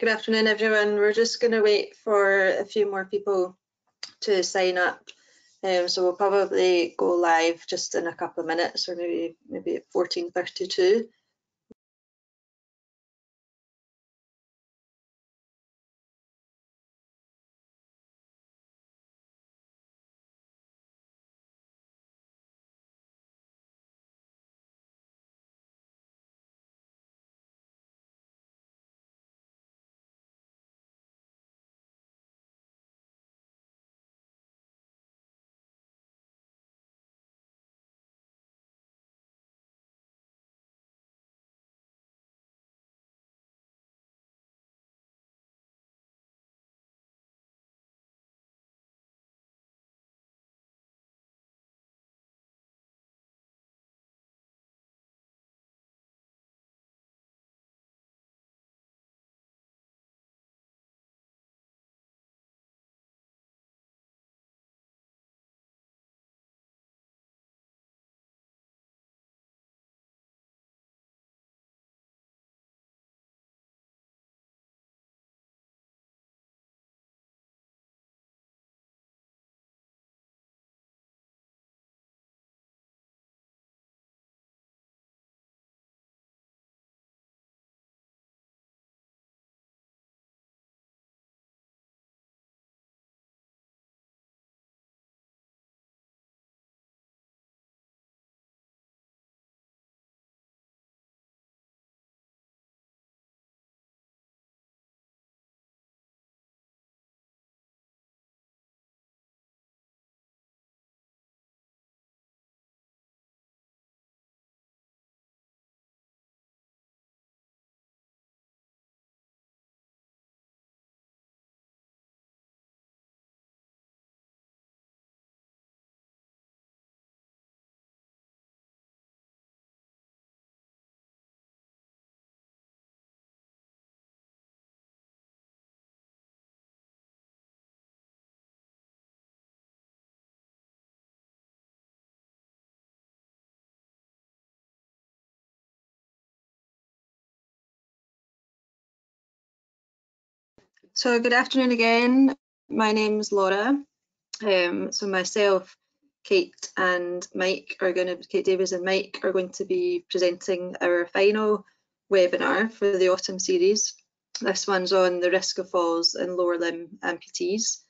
Good afternoon, everyone. We're just going to wait for a few more people to sign up. Um, so we'll probably go live just in a couple of minutes or maybe maybe at 14.32. So good afternoon again. My name is Laura. Um, so myself, Kate and Mike are going to, Kate Davies and Mike are going to be presenting our final webinar for the autumn series. This one's on the risk of falls in lower limb amputees.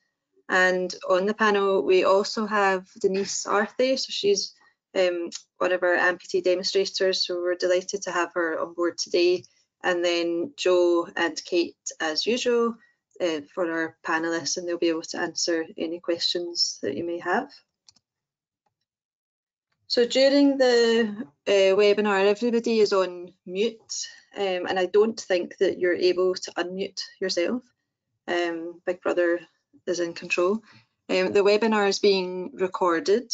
And on the panel, we also have Denise Arthey. So she's um, one of our amputee demonstrators. So we're delighted to have her on board today. And then Joe and Kate, as usual, uh, for our panelists and they'll be able to answer any questions that you may have. So during the uh, webinar, everybody is on mute um, and I don't think that you're able to unmute yourself. Um, Big Brother is in control. Um, the webinar is being recorded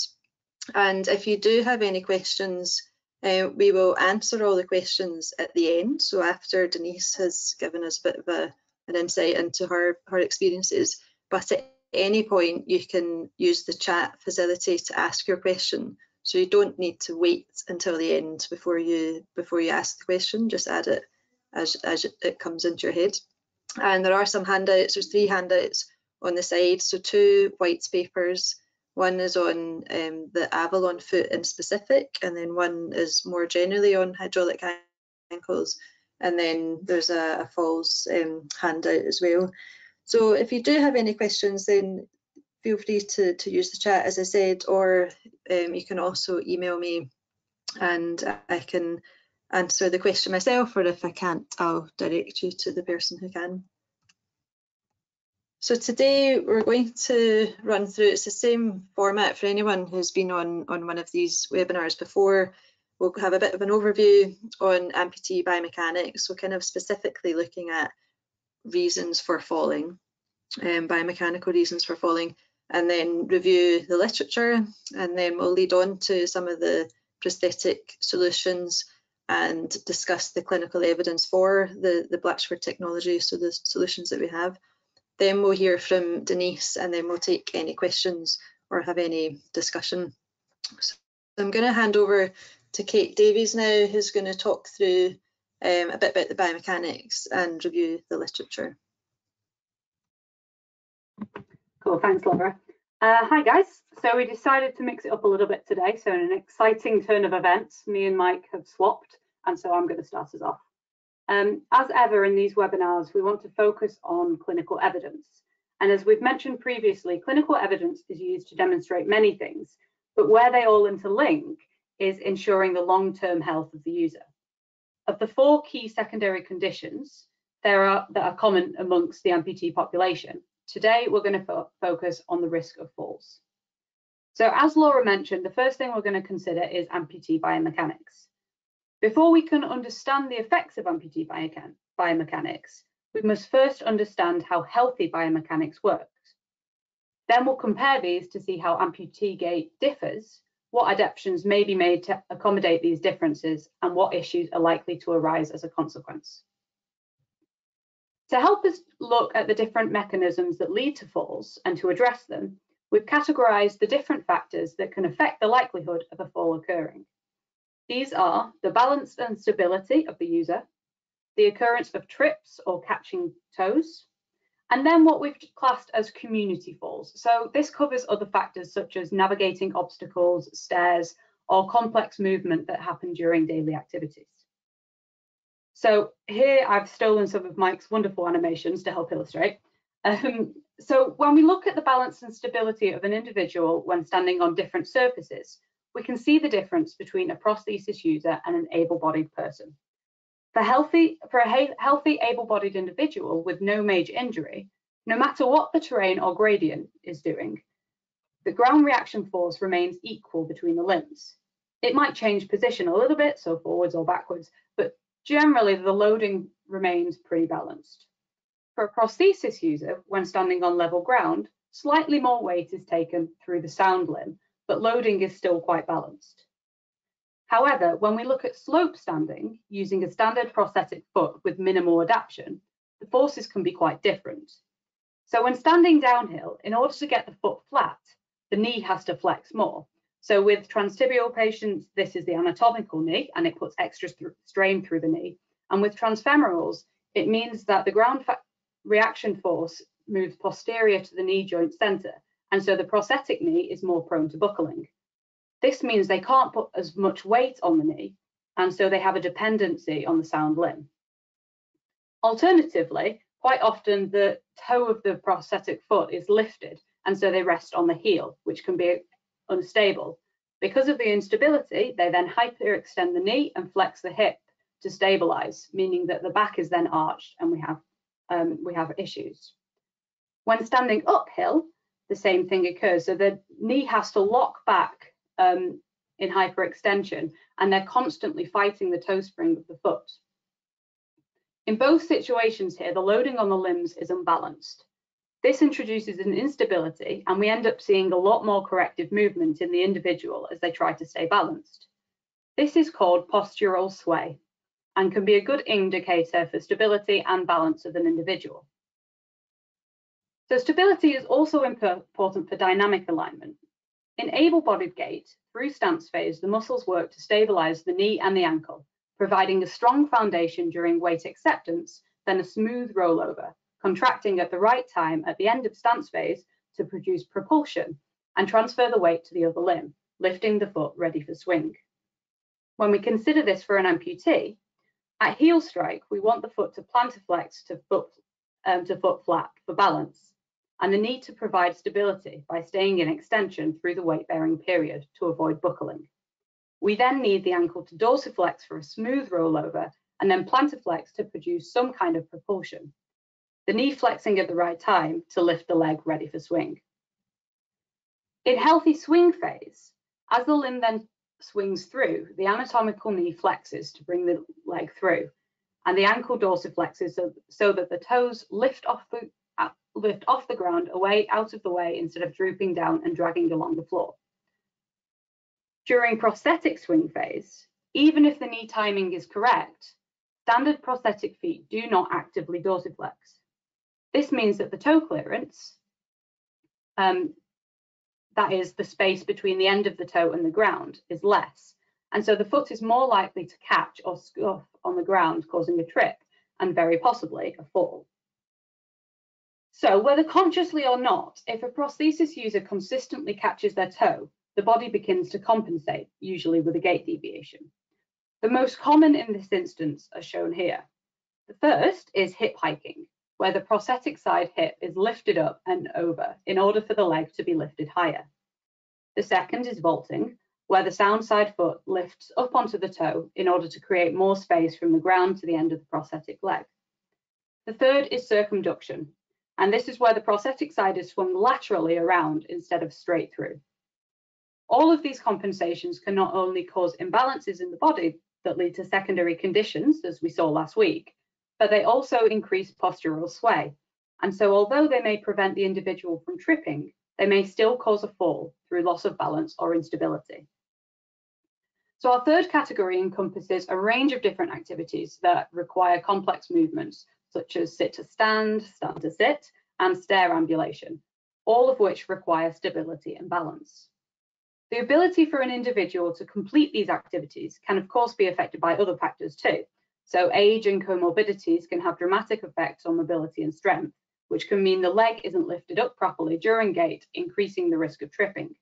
and if you do have any questions, uh, we will answer all the questions at the end. So after Denise has given us a bit of a an insight into her her experiences. But at any point, you can use the chat facility to ask your question. So you don't need to wait until the end before you before you ask the question. Just add it as as it comes into your head. And there are some handouts. There's three handouts on the side. So two white papers. One is on um, the Avalon foot in specific, and then one is more generally on hydraulic ankles and then there's a, a falls um, handout as well. So if you do have any questions, then feel free to, to use the chat, as I said, or um, you can also email me and I can answer the question myself, or if I can't, I'll direct you to the person who can. So today we're going to run through, it's the same format for anyone who's been on, on one of these webinars before. We'll have a bit of an overview on amputee biomechanics, so kind of specifically looking at reasons for falling, um, biomechanical reasons for falling, and then review the literature, and then we'll lead on to some of the prosthetic solutions and discuss the clinical evidence for the, the Blatchford technology, so the solutions that we have. Then we'll hear from Denise and then we'll take any questions or have any discussion. So I'm going to hand over to Kate Davies now, who's going to talk through um, a bit about the biomechanics and review the literature. Cool, thanks Laura. Uh, hi guys, so we decided to mix it up a little bit today. So in an exciting turn of events, me and Mike have swapped and so I'm going to start us off. Um, as ever in these webinars, we want to focus on clinical evidence. And as we've mentioned previously, clinical evidence is used to demonstrate many things, but where they all interlink is ensuring the long-term health of the user. Of the four key secondary conditions there are, that are common amongst the amputee population, today we're going to fo focus on the risk of falls. So as Laura mentioned, the first thing we're going to consider is amputee biomechanics. Before we can understand the effects of amputee biomechanics, we must first understand how healthy biomechanics works. Then we'll compare these to see how amputee gait differs, what adaptations may be made to accommodate these differences, and what issues are likely to arise as a consequence. To help us look at the different mechanisms that lead to falls and to address them, we've categorised the different factors that can affect the likelihood of a fall occurring. These are the balance and stability of the user, the occurrence of trips or catching toes, and then what we've classed as community falls. So this covers other factors such as navigating obstacles, stairs, or complex movement that happen during daily activities. So here I've stolen some of Mike's wonderful animations to help illustrate. Um, so when we look at the balance and stability of an individual when standing on different surfaces, we can see the difference between a prosthesis user and an able-bodied person. For, healthy, for a healthy able-bodied individual with no major injury, no matter what the terrain or gradient is doing, the ground reaction force remains equal between the limbs. It might change position a little bit, so forwards or backwards, but generally the loading remains pretty balanced. For a prosthesis user, when standing on level ground, slightly more weight is taken through the sound limb but loading is still quite balanced. However, when we look at slope standing using a standard prosthetic foot with minimal adaptation, the forces can be quite different. So when standing downhill, in order to get the foot flat, the knee has to flex more. So with transtibial patients, this is the anatomical knee and it puts extra strain through the knee. And with transfemorals, it means that the ground reaction force moves posterior to the knee joint center and so the prosthetic knee is more prone to buckling. This means they can't put as much weight on the knee, and so they have a dependency on the sound limb. Alternatively, quite often the toe of the prosthetic foot is lifted, and so they rest on the heel, which can be unstable. Because of the instability, they then hyperextend the knee and flex the hip to stabilize, meaning that the back is then arched and we have um, we have issues. When standing uphill, the same thing occurs. So the knee has to lock back um, in hyperextension and they're constantly fighting the toe spring of the foot. In both situations here, the loading on the limbs is unbalanced. This introduces an instability and we end up seeing a lot more corrective movement in the individual as they try to stay balanced. This is called postural sway and can be a good indicator for stability and balance of an individual. So stability is also important for dynamic alignment. In able-bodied gait, through stance phase, the muscles work to stabilize the knee and the ankle, providing a strong foundation during weight acceptance, then a smooth rollover, contracting at the right time at the end of stance phase to produce propulsion and transfer the weight to the other limb, lifting the foot ready for swing. When we consider this for an amputee, at heel strike, we want the foot to plantarflex to foot, um, to foot flat for balance and the need to provide stability by staying in extension through the weight-bearing period to avoid buckling. We then need the ankle to dorsiflex for a smooth rollover and then plantarflex to produce some kind of propulsion. The knee flexing at the right time to lift the leg ready for swing. In healthy swing phase, as the limb then swings through, the anatomical knee flexes to bring the leg through, and the ankle dorsiflexes so, so that the toes lift off the lift off the ground away out of the way instead of drooping down and dragging along the floor. During prosthetic swing phase, even if the knee timing is correct, standard prosthetic feet do not actively dorsiflex. This means that the toe clearance, um, that is the space between the end of the toe and the ground, is less, and so the foot is more likely to catch or scuff on the ground, causing a trip and very possibly a fall. So whether consciously or not, if a prosthesis user consistently catches their toe, the body begins to compensate, usually with a gait deviation. The most common in this instance are shown here. The first is hip hiking, where the prosthetic side hip is lifted up and over in order for the leg to be lifted higher. The second is vaulting, where the sound side foot lifts up onto the toe in order to create more space from the ground to the end of the prosthetic leg. The third is circumduction, and this is where the prosthetic side is swung laterally around instead of straight through. All of these compensations can not only cause imbalances in the body that lead to secondary conditions, as we saw last week, but they also increase postural sway. And so although they may prevent the individual from tripping, they may still cause a fall through loss of balance or instability. So our third category encompasses a range of different activities that require complex movements, such as sit to stand, stand to sit, and stair ambulation, all of which require stability and balance. The ability for an individual to complete these activities can of course be affected by other factors too. So age and comorbidities can have dramatic effects on mobility and strength, which can mean the leg isn't lifted up properly during gait, increasing the risk of tripping.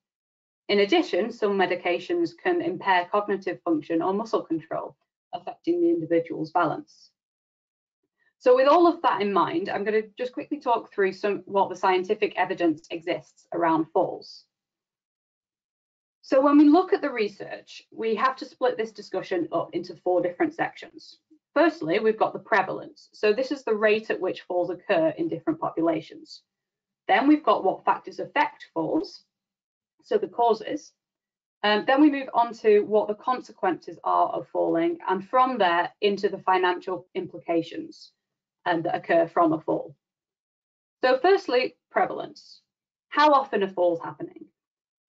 In addition, some medications can impair cognitive function or muscle control, affecting the individual's balance. So with all of that in mind, I'm going to just quickly talk through some what the scientific evidence exists around falls. So when we look at the research, we have to split this discussion up into four different sections. Firstly, we've got the prevalence. So this is the rate at which falls occur in different populations. Then we've got what factors affect falls, so the causes. Um, then we move on to what the consequences are of falling, and from there into the financial implications um, that occur from a fall. So firstly, prevalence. How often are falls happening?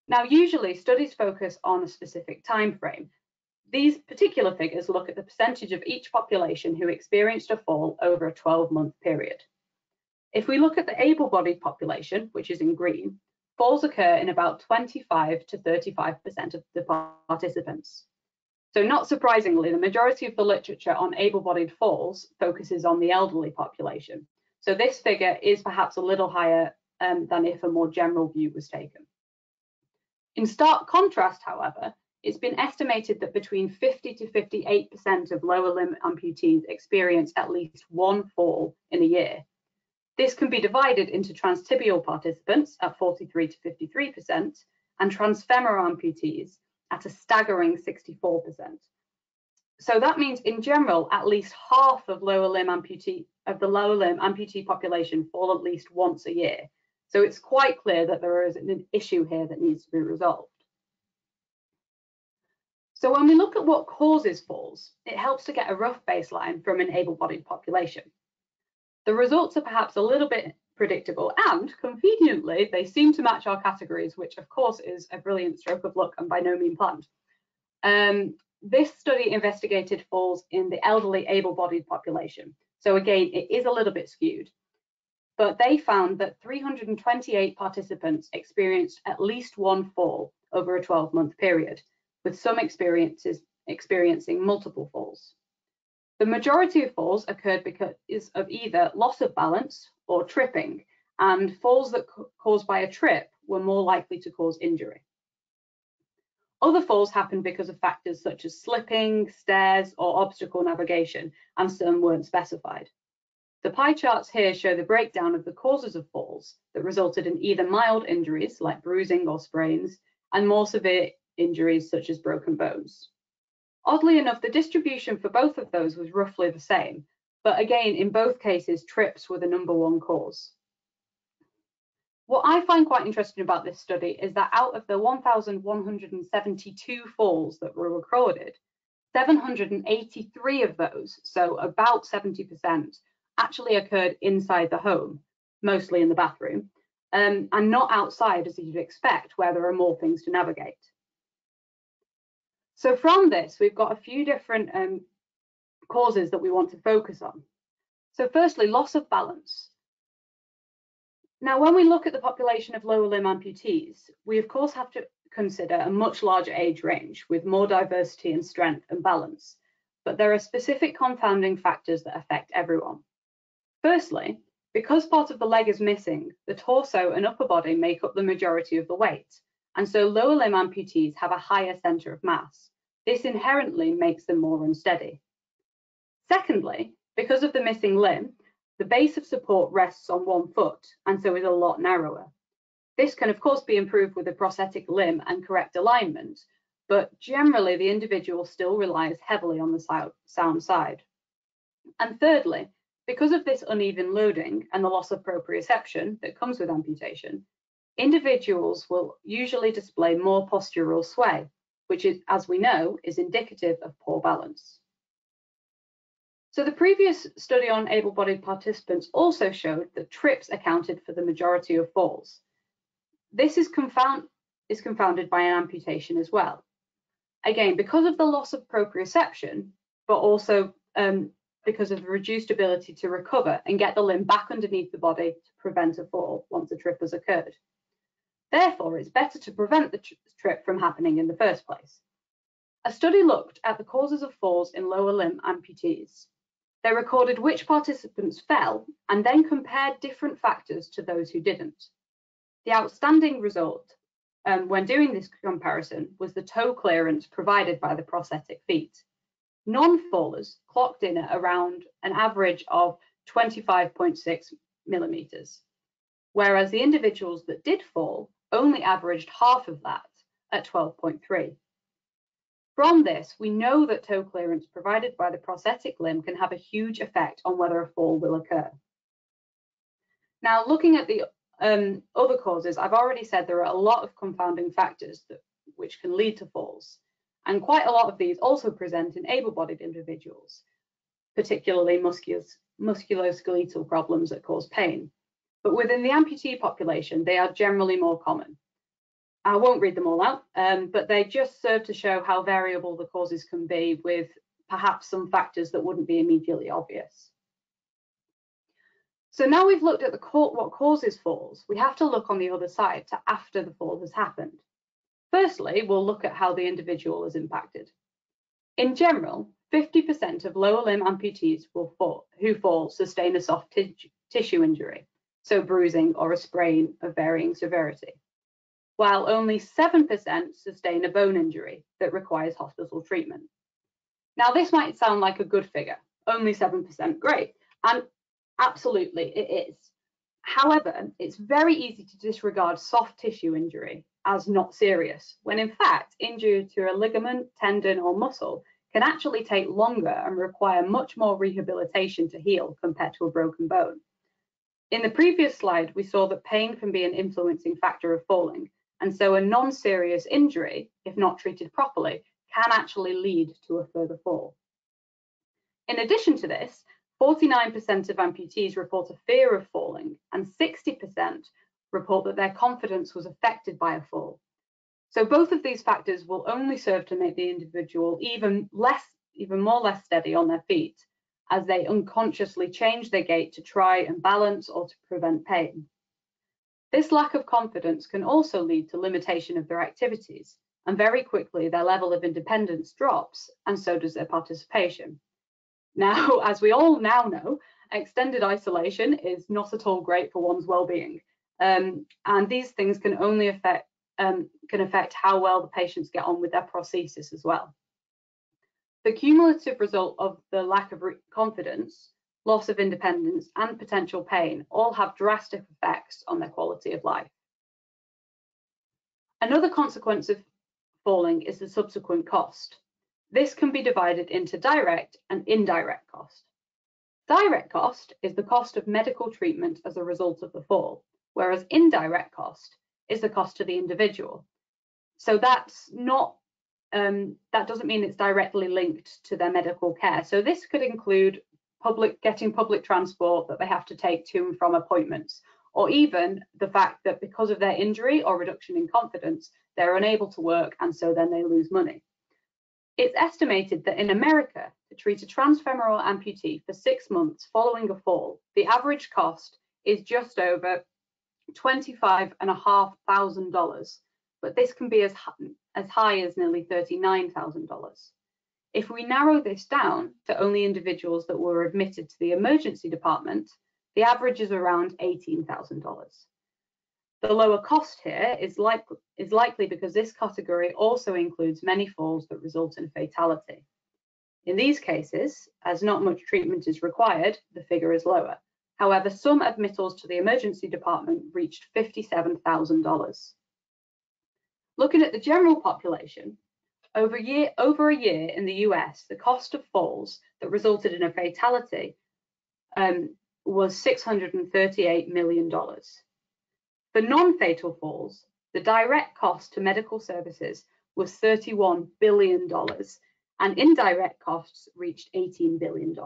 Now, usually studies focus on a specific time frame. These particular figures look at the percentage of each population who experienced a fall over a 12-month period. If we look at the able-bodied population, which is in green, falls occur in about 25 to 35% of the participants. So not surprisingly, the majority of the literature on able-bodied falls focuses on the elderly population. So this figure is perhaps a little higher um, than if a more general view was taken. In stark contrast, however, it's been estimated that between 50 to 58% of lower limb amputees experience at least one fall in a year, this can be divided into transtibial participants at 43 to 53% and transfemoral amputees at a staggering 64%. So that means in general, at least half of lower limb amputee of the lower limb amputee population fall at least once a year. So it's quite clear that there is an issue here that needs to be resolved. So when we look at what causes falls, it helps to get a rough baseline from an able-bodied population. The results are perhaps a little bit predictable and conveniently they seem to match our categories, which of course is a brilliant stroke of luck and by no means planned. Um, this study investigated falls in the elderly able-bodied population. So again, it is a little bit skewed, but they found that 328 participants experienced at least one fall over a 12 month period, with some experiences experiencing multiple falls. The majority of falls occurred because of either loss of balance or tripping, and falls that caused by a trip were more likely to cause injury. Other falls happened because of factors such as slipping, stairs, or obstacle navigation, and some weren't specified. The pie charts here show the breakdown of the causes of falls that resulted in either mild injuries like bruising or sprains, and more severe injuries such as broken bones. Oddly enough, the distribution for both of those was roughly the same, but again, in both cases, trips were the number one cause. What I find quite interesting about this study is that out of the 1,172 falls that were recorded, 783 of those, so about 70%, actually occurred inside the home, mostly in the bathroom, um, and not outside as you'd expect, where there are more things to navigate. So from this, we've got a few different um, causes that we want to focus on. So firstly, loss of balance. Now, when we look at the population of lower limb amputees, we of course have to consider a much larger age range with more diversity in strength and balance, but there are specific confounding factors that affect everyone. Firstly, because part of the leg is missing, the torso and upper body make up the majority of the weight, and so lower limb amputees have a higher centre of mass. This inherently makes them more unsteady. Secondly, because of the missing limb, the base of support rests on one foot and so is a lot narrower. This can of course be improved with a prosthetic limb and correct alignment, but generally the individual still relies heavily on the sound side. And thirdly, because of this uneven loading and the loss of proprioception that comes with amputation, individuals will usually display more postural sway, which is, as we know, is indicative of poor balance. So the previous study on able-bodied participants also showed that trips accounted for the majority of falls. This is, confound, is confounded by an amputation as well. Again, because of the loss of proprioception, but also um, because of the reduced ability to recover and get the limb back underneath the body to prevent a fall once a trip has occurred. Therefore, it's better to prevent the trip from happening in the first place. A study looked at the causes of falls in lower limb amputees. They recorded which participants fell and then compared different factors to those who didn't. The outstanding result um, when doing this comparison was the toe clearance provided by the prosthetic feet. Non-fallers clocked in at around an average of 25.6 millimeters, whereas the individuals that did fall only averaged half of that at 12.3. From this, we know that toe clearance provided by the prosthetic limb can have a huge effect on whether a fall will occur. Now, looking at the um, other causes, I've already said there are a lot of confounding factors that, which can lead to falls. And quite a lot of these also present in able-bodied individuals, particularly musculoskeletal problems that cause pain. But within the amputee population, they are generally more common. I won't read them all out, um, but they just serve to show how variable the causes can be with perhaps some factors that wouldn't be immediately obvious. So now we've looked at the what causes falls, we have to look on the other side to after the fall has happened. Firstly, we'll look at how the individual is impacted. In general, 50% of lower limb amputees fall, who fall sustain a soft tissue injury, so bruising or a sprain of varying severity, while only 7% sustain a bone injury that requires hospital treatment. Now, this might sound like a good figure, only 7%, great, and absolutely it is. However, it's very easy to disregard soft tissue injury as not serious, when in fact injury to a ligament, tendon or muscle can actually take longer and require much more rehabilitation to heal compared to a broken bone. In the previous slide, we saw that pain can be an influencing factor of falling, and so a non-serious injury, if not treated properly, can actually lead to a further fall. In addition to this, 49% of amputees report a fear of falling, and 60% report that their confidence was affected by a fall. So both of these factors will only serve to make the individual even less, even more less steady on their feet as they unconsciously change their gait to try and balance or to prevent pain. This lack of confidence can also lead to limitation of their activities, and very quickly their level of independence drops, and so does their participation. Now, as we all now know, extended isolation is not at all great for one's well-being, um, and these things can only affect um, can affect how well the patients get on with their prosthesis as well. The cumulative result of the lack of confidence, loss of independence, and potential pain all have drastic effects on their quality of life. Another consequence of falling is the subsequent cost. This can be divided into direct and indirect cost. Direct cost is the cost of medical treatment as a result of the fall whereas indirect cost is the cost to the individual. So that's not um, that doesn't mean it's directly linked to their medical care. So this could include public getting public transport that they have to take to and from appointments, or even the fact that because of their injury or reduction in confidence, they're unable to work and so then they lose money. It's estimated that in America, to treat a transfemoral amputee for six months following a fall, the average cost is just over $25,500 but this can be as, as high as nearly $39,000. If we narrow this down to only individuals that were admitted to the emergency department, the average is around $18,000. The lower cost here is, like, is likely because this category also includes many falls that result in fatality. In these cases, as not much treatment is required, the figure is lower. However, some admittals to the emergency department reached $57,000. Looking at the general population, over, a, year, over a year in the US, the cost of falls that resulted in a fatality um, was $638 million. For non-fatal falls, the direct cost to medical services was $31 billion and indirect costs reached $18 billion.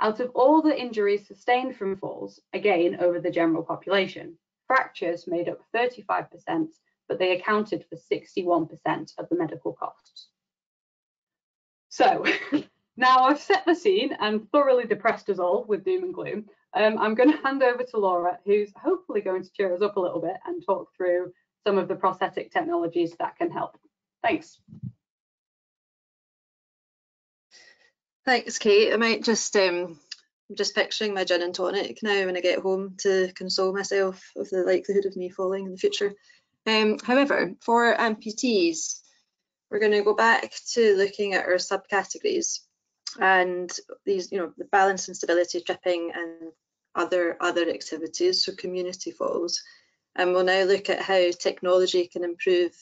Out of all the injuries sustained from falls, again over the general population, fractures made up 35%, but they accounted for 61% of the medical costs. So now I've set the scene and thoroughly depressed us all with doom and gloom. Um, I'm going to hand over to Laura, who's hopefully going to cheer us up a little bit and talk through some of the prosthetic technologies that can help. Thanks. Thanks, Kate. I might just um, I'm just picturing my gin and tonic now when I get home to console myself of the likelihood of me falling in the future. Um, however, for amputees, we're going to go back to looking at our subcategories and these, you know, the balance and stability, tripping and other other activities, so community falls. And we'll now look at how technology can improve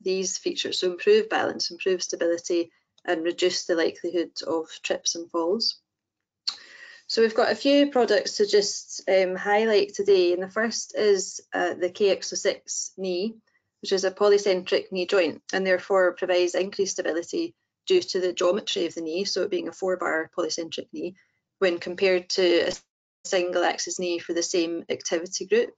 these features, so improve balance, improve stability, and reduce the likelihood of trips and falls. So we've got a few products to just um, highlight today. And the first is uh, the KX06 knee, which is a polycentric knee joint and therefore provides increased stability due to the geometry of the knee, so it being a four bar polycentric knee, when compared to a single axis knee for the same activity group.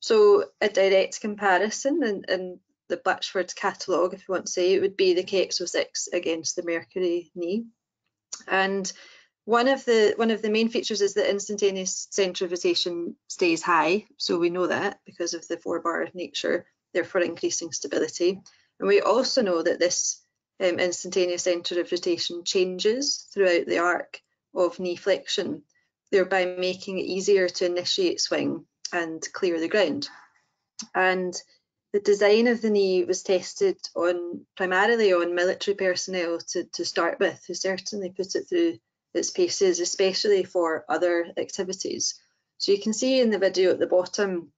So a direct comparison in, in the Blatchford catalogue, if you want to say, it would be the KX06 against the Mercury knee. And one of the one of the main features is that instantaneous centre of rotation stays high, so we know that because of the four bar nature, therefore increasing stability. And we also know that this um, instantaneous centre of rotation changes throughout the arc of knee flexion, thereby making it easier to initiate swing and clear the ground. And the design of the knee was tested on primarily on military personnel to, to start with, who certainly put it through its paces, especially for other activities. So you can see in the video at the bottom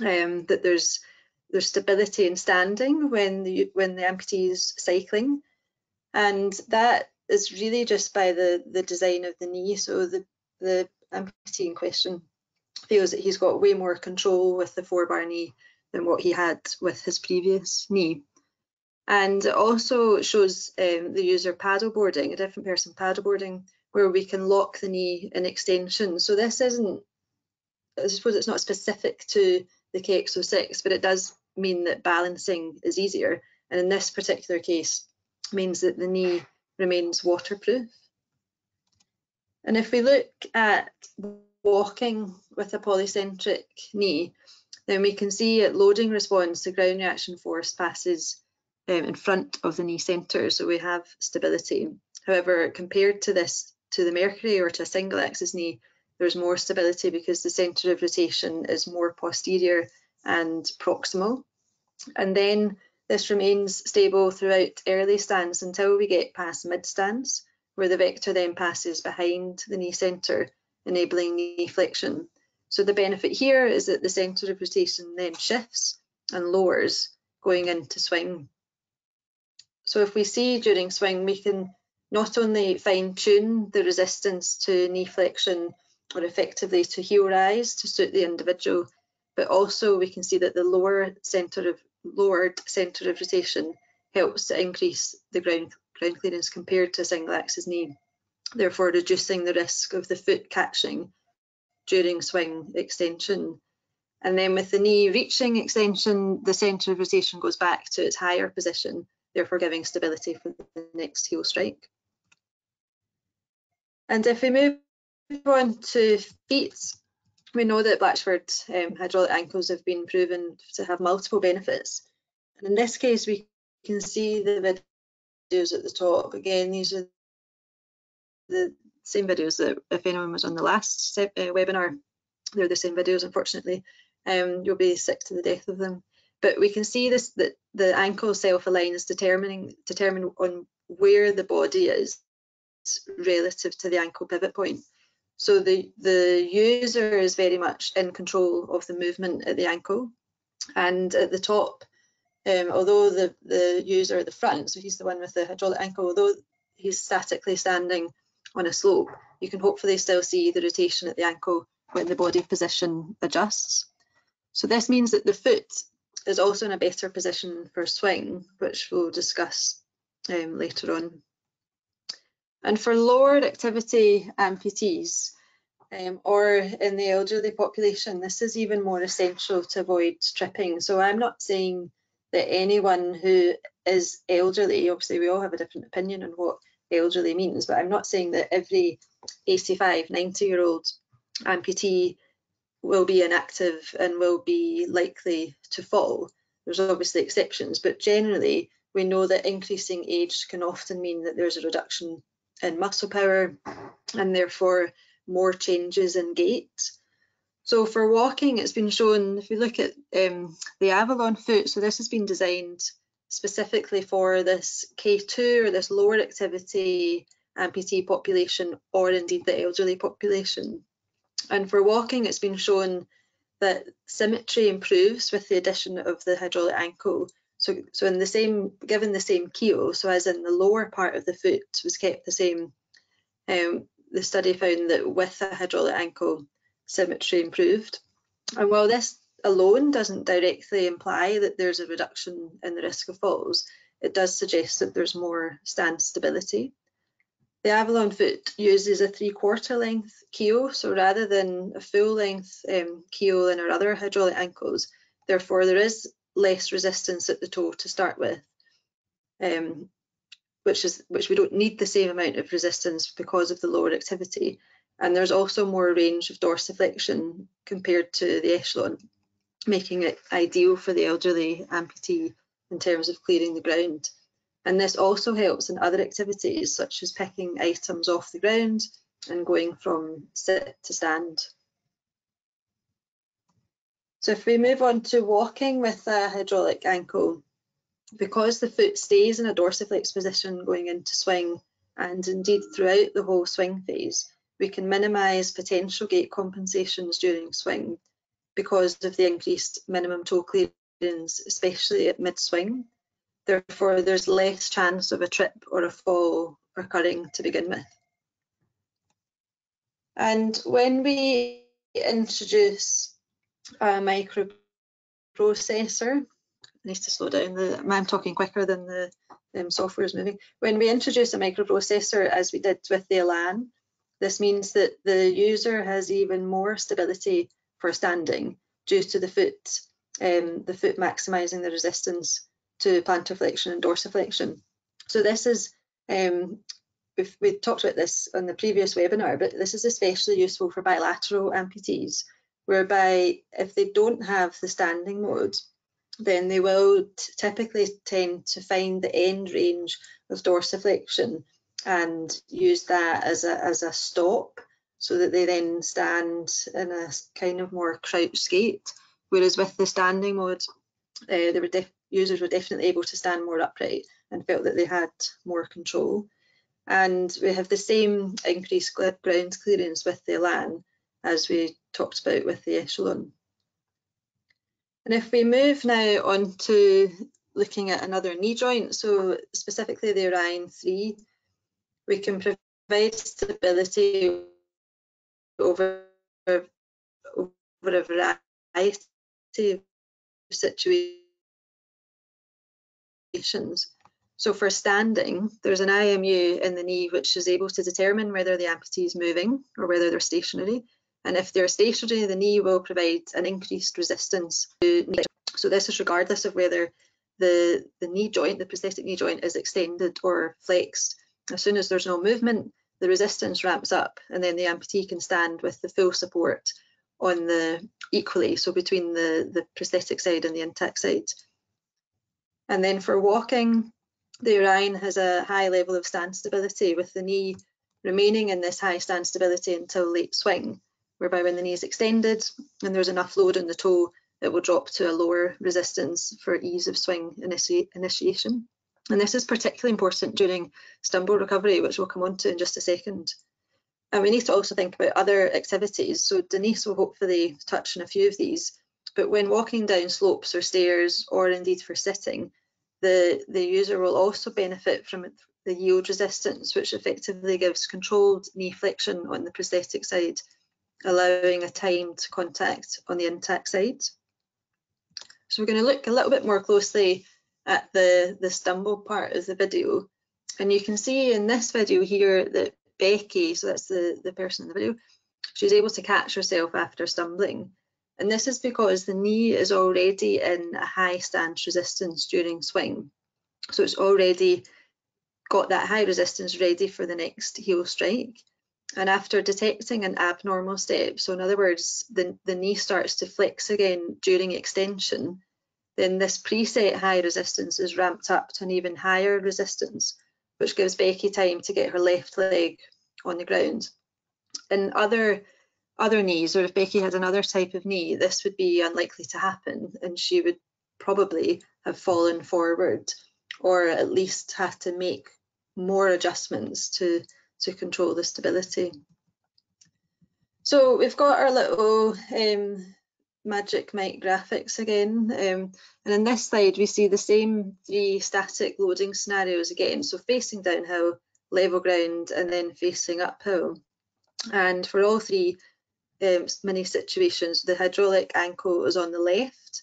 um, that there's there's stability in standing when the when the amputee is cycling, and that is really just by the the design of the knee. So the the amputee in question feels that he's got way more control with the four bar knee than what he had with his previous knee. And it also shows um, the user paddleboarding, a different person paddleboarding where we can lock the knee in extension. So this isn't, I suppose it's not specific to the KX06, but it does mean that balancing is easier. And in this particular case, means that the knee remains waterproof. And if we look at walking with a polycentric knee, then we can see at loading response, the ground reaction force passes um, in front of the knee centre, so we have stability. However, compared to this to the Mercury or to a single axis knee, there's more stability because the centre of rotation is more posterior and proximal. And then this remains stable throughout early stance until we get past mid stance, where the vector then passes behind the knee centre, enabling knee flexion. So the benefit here is that the centre of rotation then shifts and lowers going into swing. So if we see during swing, we can not only fine tune the resistance to knee flexion or effectively to heel rise to suit the individual, but also we can see that the lower centre of lowered centre of rotation helps to increase the ground, ground clearance compared to a single axis knee, therefore reducing the risk of the foot catching during swing extension. And then with the knee reaching extension, the centre of rotation goes back to its higher position, therefore giving stability for the next heel strike. And if we move on to feet, we know that Blatchford um, hydraulic ankles have been proven to have multiple benefits. And in this case, we can see the videos at the top. Again, these are the same videos that if anyone was on the last uh, webinar, they're the same videos, unfortunately. Um, you'll be sick to the death of them. But we can see this that the ankle self-align is determining determine on where the body is relative to the ankle pivot point. So the, the user is very much in control of the movement at the ankle. And at the top, um, although the, the user at the front, so he's the one with the hydraulic ankle, although he's statically standing on a slope, you can hopefully still see the rotation at the ankle when the body position adjusts. So this means that the foot is also in a better position for swing, which we'll discuss um, later on. And for lower activity amputees, um, or in the elderly population, this is even more essential to avoid tripping. So I'm not saying that anyone who is elderly, obviously we all have a different opinion on what elderly means, but I'm not saying that every 85, 90 year old amputee will be inactive and will be likely to fall. There's obviously exceptions, but generally we know that increasing age can often mean that there's a reduction in muscle power and therefore more changes in gait. So for walking, it's been shown, if you look at um, the Avalon foot, so this has been designed specifically for this K2 or this lower activity amputee population or indeed the elderly population. And for walking, it's been shown that symmetry improves with the addition of the hydraulic ankle. So, so in the same, given the same keel, so as in the lower part of the foot was kept the same, um, the study found that with a hydraulic ankle, symmetry improved. And while this alone doesn't directly imply that there's a reduction in the risk of falls, it does suggest that there's more stance stability. The Avalon foot uses a three quarter length keel, so rather than a full length um, keel in our other hydraulic ankles, therefore there is less resistance at the toe to start with, um, which is which we don't need the same amount of resistance because of the lower activity. And there's also more range of dorsiflexion compared to the echelon, making it ideal for the elderly amputee in terms of clearing the ground. And this also helps in other activities such as picking items off the ground and going from sit to stand. So if we move on to walking with a hydraulic ankle, because the foot stays in a dorsiflex position going into swing and indeed throughout the whole swing phase, we can minimise potential gait compensations during swing because of the increased minimum toe clearance, especially at mid-swing Therefore, there's less chance of a trip or a fall occurring to begin with. And when we introduce a microprocessor, I need to slow down, the, I'm talking quicker than the um, software is moving. When we introduce a microprocessor, as we did with the Elan, this means that the user has even more stability for standing due to the foot, um, the foot maximising the resistance to plantar flexion and dorsiflexion. So this is, um, we talked about this on the previous webinar, but this is especially useful for bilateral amputees, whereby if they don't have the standing mode, then they will typically tend to find the end range of dorsiflexion and use that as a, as a stop so that they then stand in a kind of more crouched gait. Whereas with the standing mode, uh, were users were definitely able to stand more upright and felt that they had more control. And we have the same increased ground clearance with the Elan as we talked about with the Echelon. And if we move now on to looking at another knee joint, so specifically the Orion 3, we can provide stability over, over a variety of situations so for standing, there's an IMU in the knee which is able to determine whether the amputee is moving or whether they're stationary. And if they're stationary, the knee will provide an increased resistance to knee. So this is regardless of whether the, the knee joint, the prosthetic knee joint is extended or flexed. As soon as there's no movement, the resistance ramps up and then the amputee can stand with the full support on the equally, so between the, the prosthetic side and the intact side. And then for walking, the Orion has a high level of stance stability with the knee remaining in this high stance stability until late swing, whereby when the knee is extended and there's enough load on the toe, it will drop to a lower resistance for ease of swing initi initiation. And this is particularly important during stumble recovery, which we'll come on to in just a second. And we need to also think about other activities. So Denise will hopefully touch on a few of these, but when walking down slopes or stairs, or indeed for sitting, the, the user will also benefit from the yield resistance, which effectively gives controlled knee flexion on the prosthetic side, allowing a timed contact on the intact side. So we're going to look a little bit more closely at the, the stumble part of the video. And you can see in this video here that Becky, so that's the, the person in the video, she's able to catch herself after stumbling. And this is because the knee is already in a high stance resistance during swing. So it's already got that high resistance ready for the next heel strike. And after detecting an abnormal step, so in other words, the, the knee starts to flex again during extension, then this preset high resistance is ramped up to an even higher resistance, which gives Becky time to get her left leg on the ground. In other other knees, or if Becky had another type of knee, this would be unlikely to happen, and she would probably have fallen forward, or at least have to make more adjustments to to control the stability. So we've got our little um, Magic Mike graphics again. Um, and in this slide, we see the same three static loading scenarios again. So facing downhill, level ground, and then facing uphill. And for all three um, mini situations, the hydraulic ankle is on the left.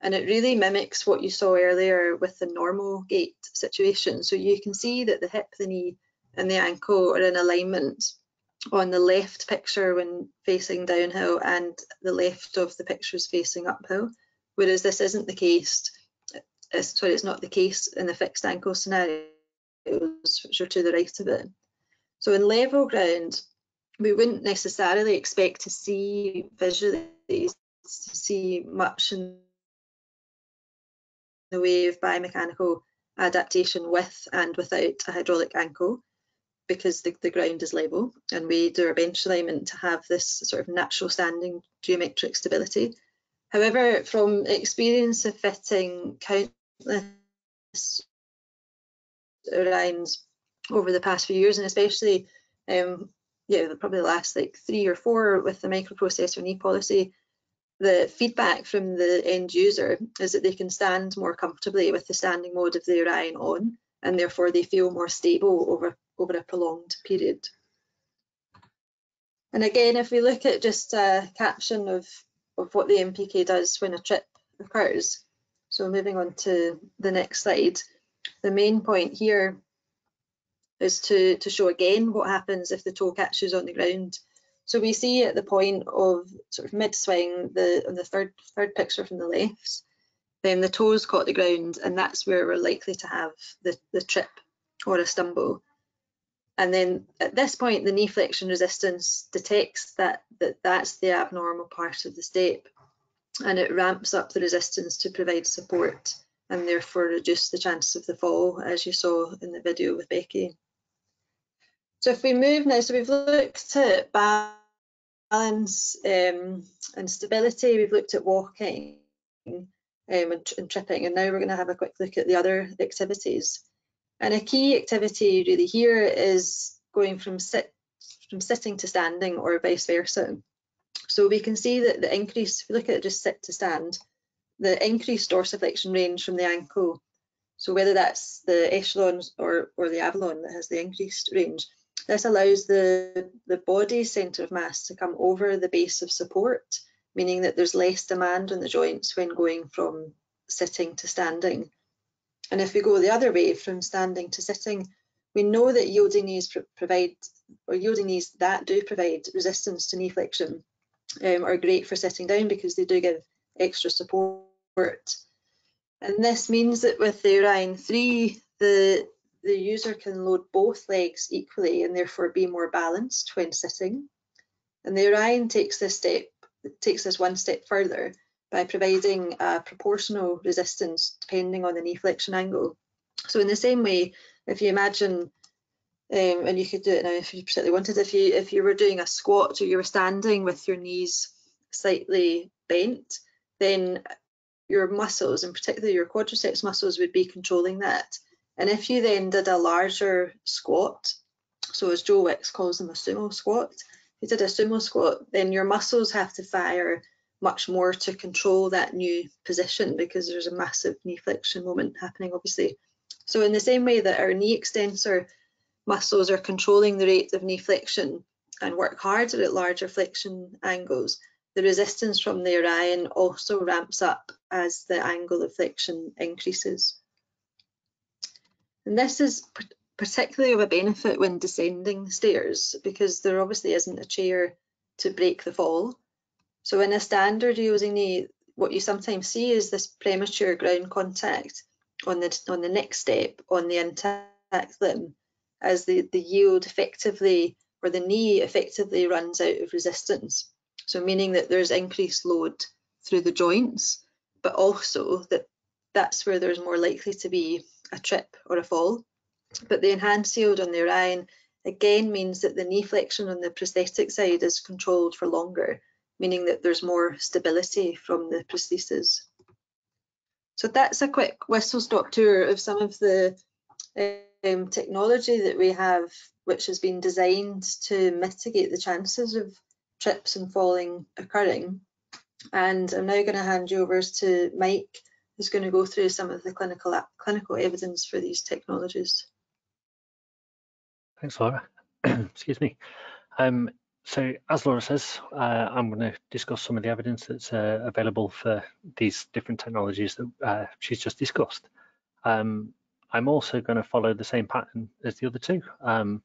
And it really mimics what you saw earlier with the normal gait situation. So you can see that the hip, the knee, and the ankle are in alignment on the left picture when facing downhill and the left of the pictures facing uphill, whereas this isn't the case, it's, sorry, it's not the case in the fixed ankle scenarios, which are to the right of it. So in level ground, we wouldn't necessarily expect to see visually to see much in the way of biomechanical adaptation with and without a hydraulic ankle because the, the ground is level and we do our bench alignment to have this sort of natural standing geometric stability. However, from experience of fitting countless Orions over the past few years and especially um, yeah, probably the last like three or four with the microprocessor knee policy, the feedback from the end user is that they can stand more comfortably with the standing mode of the Orion on and therefore they feel more stable over over a prolonged period. And again, if we look at just a caption of, of what the MPK does when a trip occurs, so moving on to the next slide, the main point here is to, to show again what happens if the toe catches on the ground. So we see at the point of sort of mid-swing, the on the third third picture from the left, then the toes caught the ground, and that's where we're likely to have the, the trip or a stumble. And then at this point, the knee flexion resistance detects that, that that's the abnormal part of the step and it ramps up the resistance to provide support and therefore reduce the chance of the fall, as you saw in the video with Becky. So if we move now, so we've looked at balance um, and stability, we've looked at walking um, and, and tripping, and now we're going to have a quick look at the other activities. And a key activity really here is going from sit from sitting to standing or vice versa. So we can see that the increase, if you look at it just sit to stand, the increased dorsiflexion range from the ankle. So whether that's the Echelon or, or the Avalon that has the increased range, this allows the, the body centre of mass to come over the base of support, meaning that there's less demand on the joints when going from sitting to standing. And if we go the other way from standing to sitting, we know that yielding knees provide, or yielding knees that do provide resistance to knee flexion um, are great for sitting down because they do give extra support. And this means that with the Orion 3, the, the user can load both legs equally and therefore be more balanced when sitting. And the Orion takes this step, takes this one step further by providing a proportional resistance depending on the knee flexion angle. So in the same way, if you imagine, um, and you could do it now if you particularly wanted, if you if you were doing a squat or you were standing with your knees slightly bent, then your muscles, and particularly your quadriceps muscles, would be controlling that. And if you then did a larger squat, so as Joe Wicks calls them a sumo squat, if you did a sumo squat, then your muscles have to fire much more to control that new position because there's a massive knee flexion moment happening, obviously. So in the same way that our knee extensor muscles are controlling the rate of knee flexion and work harder at larger flexion angles, the resistance from the Orion also ramps up as the angle of flexion increases. And this is particularly of a benefit when descending stairs because there obviously isn't a chair to break the fall. So in a standard using knee, what you sometimes see is this premature ground contact on the on the next step on the intact limb as the, the yield effectively or the knee effectively runs out of resistance. So meaning that there's increased load through the joints, but also that that's where there's more likely to be a trip or a fall. But the enhanced yield on the Orion again means that the knee flexion on the prosthetic side is controlled for longer, meaning that there's more stability from the prosthesis. So that's a quick whistle-stop tour of some of the um, technology that we have, which has been designed to mitigate the chances of trips and falling occurring. And I'm now going to hand you over to Mike, who's going to go through some of the clinical clinical evidence for these technologies. Thanks, Laura. Excuse me. Um, so as Laura says, uh, I'm going to discuss some of the evidence that's uh, available for these different technologies that uh, she's just discussed. Um, I'm also going to follow the same pattern as the other two, um,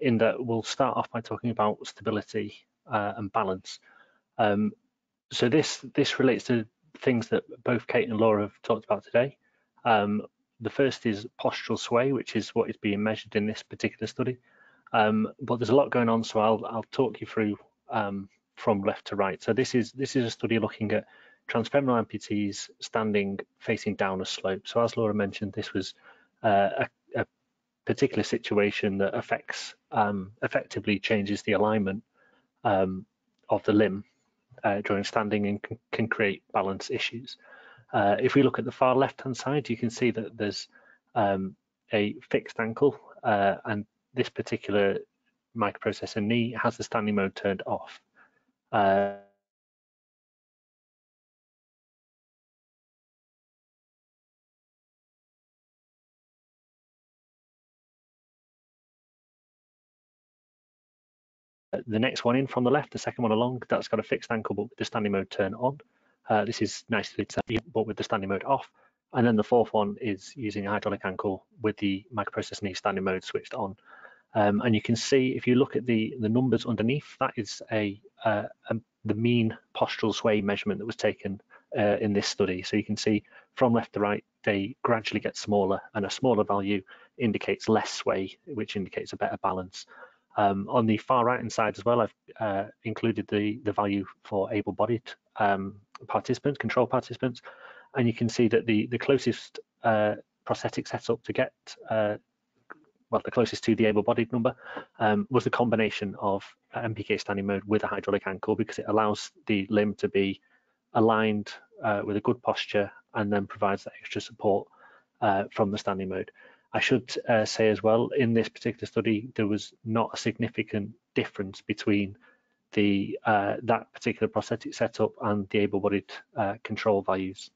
in that we'll start off by talking about stability uh, and balance. Um, so this this relates to things that both Kate and Laura have talked about today. Um, the first is postural sway, which is what is being measured in this particular study. Um, but there's a lot going on, so I'll I'll talk you through um, from left to right. So this is this is a study looking at transfemoral amputees standing facing down a slope. So as Laura mentioned, this was uh, a, a, particular situation that affects um, effectively changes the alignment um, of the limb uh, during standing and can, can create balance issues. Uh, if we look at the far left-hand side, you can see that there's um, a fixed ankle, uh, and this particular microprocessor knee has the standing mode turned off. Uh, the next one in from the left, the second one along, that's got a fixed ankle but with the standing mode turned on. Uh, this is nicely but with the standing mode off. And then the fourth one is using a hydraulic ankle with the microprocessor knee standing mode switched on. Um, and you can see if you look at the, the numbers underneath, that is a, uh, a the mean postural sway measurement that was taken uh, in this study. So you can see from left to right, they gradually get smaller and a smaller value indicates less sway, which indicates a better balance. Um, on the far right hand side as well, I've uh, included the, the value for able-bodied um, participants, control participants, and you can see that the, the closest uh, prosthetic setup to get, uh, well, the closest to the able-bodied number um, was the combination of MPK standing mode with a hydraulic ankle because it allows the limb to be aligned uh, with a good posture and then provides that extra support uh, from the standing mode. I should uh, say as well, in this particular study, there was not a significant difference between the uh, that particular prosthetic setup and the able-bodied uh, control values.